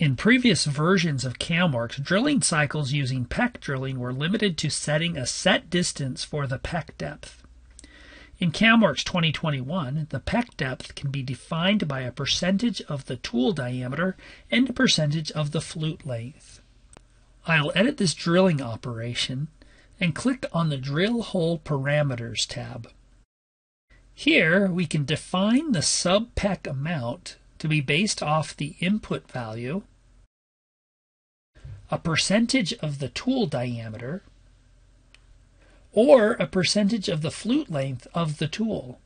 In previous versions of CAMWorks, drilling cycles using peck drilling were limited to setting a set distance for the peck depth. In CAMWorks 2021, the peck depth can be defined by a percentage of the tool diameter and a percentage of the flute length. I'll edit this drilling operation and click on the Drill Hole Parameters tab. Here we can define the sub-peck amount to be based off the input value, a percentage of the tool diameter, or a percentage of the flute length of the tool.